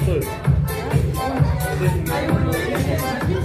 Thank you.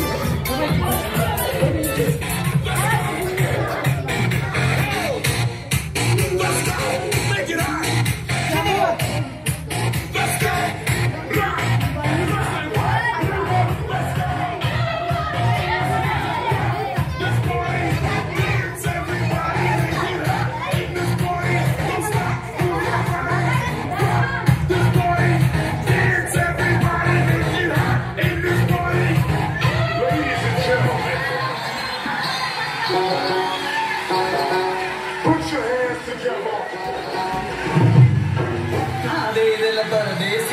tarde y de la tarde.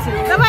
замечательно.